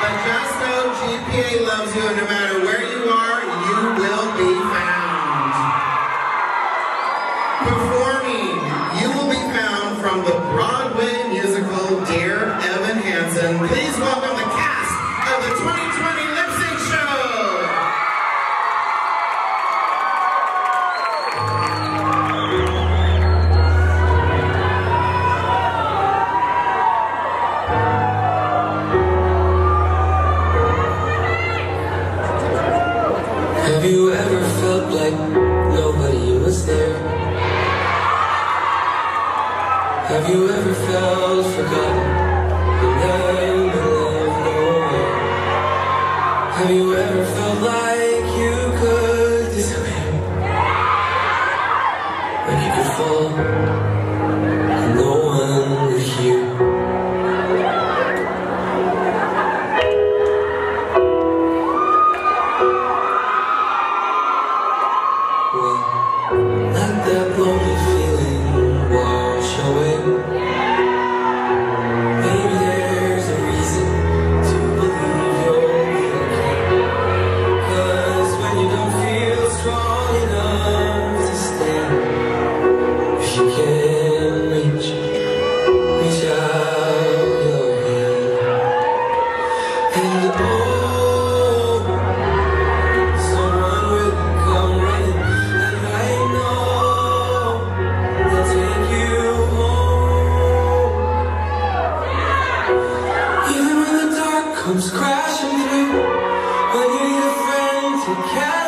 But just know GPA loves you, and no matter where you are, you will be found. Performing, you will be found from the Broadway Have you ever felt forgotten then left nowhere? Have you ever felt like you could disappear? Like you could fall to.